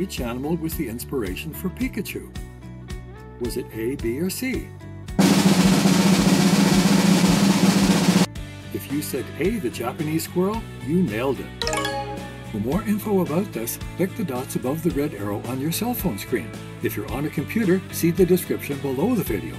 Which animal was the inspiration for Pikachu? Was it A, B, or C? If you said A, the Japanese squirrel, you nailed it. For more info about this, click the dots above the red arrow on your cell phone screen. If you're on a computer, see the description below the video.